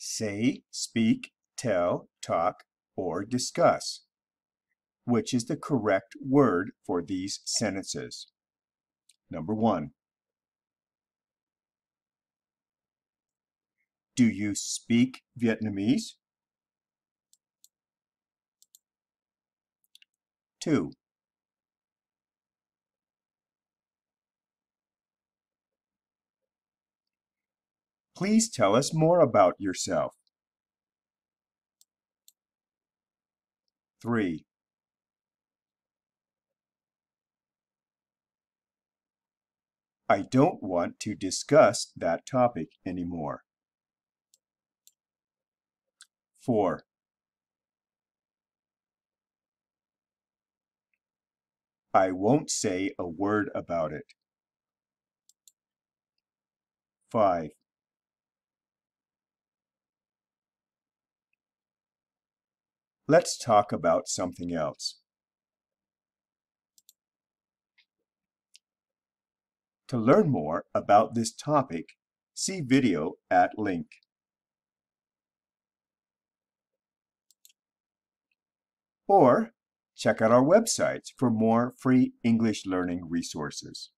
say, speak, tell, talk, or discuss. Which is the correct word for these sentences? Number one. Do you speak Vietnamese? Two. Please tell us more about yourself. 3. I don't want to discuss that topic anymore. 4. I won't say a word about it. 5. Let's talk about something else. To learn more about this topic, see video at link. Or check out our websites for more free English learning resources.